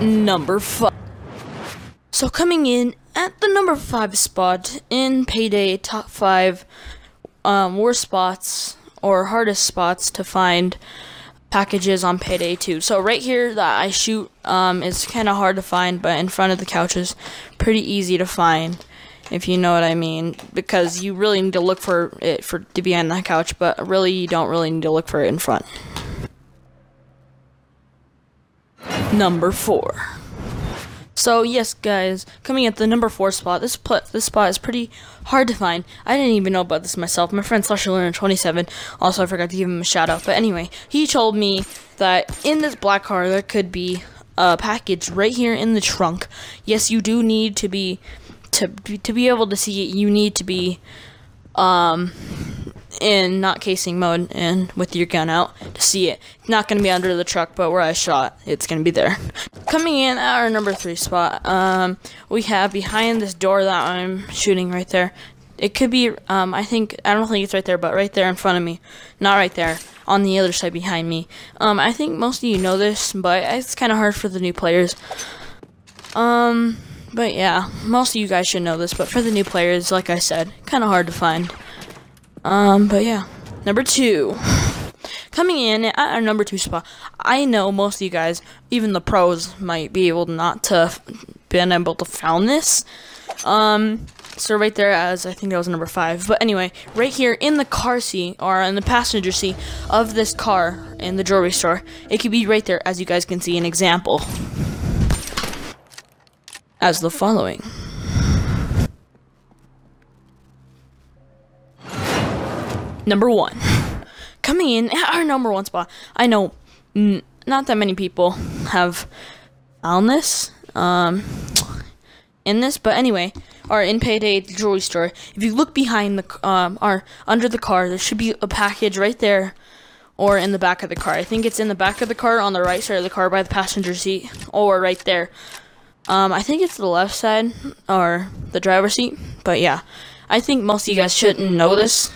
number five. So coming in at the number five spot in Payday top five um, worst spots or hardest spots to find packages on Payday 2. So right here that I shoot um, is kind of hard to find, but in front of the couch is pretty easy to find, if you know what I mean. Because you really need to look for it for to be on that couch, but really you don't really need to look for it in front. Number four. So yes, guys, coming at the number four spot. This pl- this spot is pretty hard to find. I didn't even know about this myself. My friend Slasher Learner 27. Also, I forgot to give him a shout out. But anyway, he told me that in this black car there could be a package right here in the trunk. Yes, you do need to be to to be able to see it. You need to be um in not casing mode and with your gun out to see it. It's not going to be under the truck, but where I shot, it's going to be there. Coming in at our number three spot, um, we have behind this door that I'm shooting right there. It could be, um, I think, I don't think it's right there, but right there in front of me. Not right there, on the other side behind me. Um, I think most of you know this, but it's kind of hard for the new players. Um, but yeah, most of you guys should know this, but for the new players, like I said, kind of hard to find. Um, but yeah. Number two. Coming in at our number two spot, I know most of you guys, even the pros, might be able not to been able to found this. Um, so right there as I think that was number five. But anyway, right here in the car seat or in the passenger seat of this car in the jewelry store, it could be right there as you guys can see an example. As the following. Number one. Coming in at our number one spot. I know not that many people have found this um, in this, but anyway, or in Payday jewelry store. If you look behind the um, or under the car, there should be a package right there, or in the back of the car. I think it's in the back of the car on the right side of the car by the passenger seat, or right there. Um, I think it's the left side or the driver's seat, but yeah, I think most of you guys shouldn't know this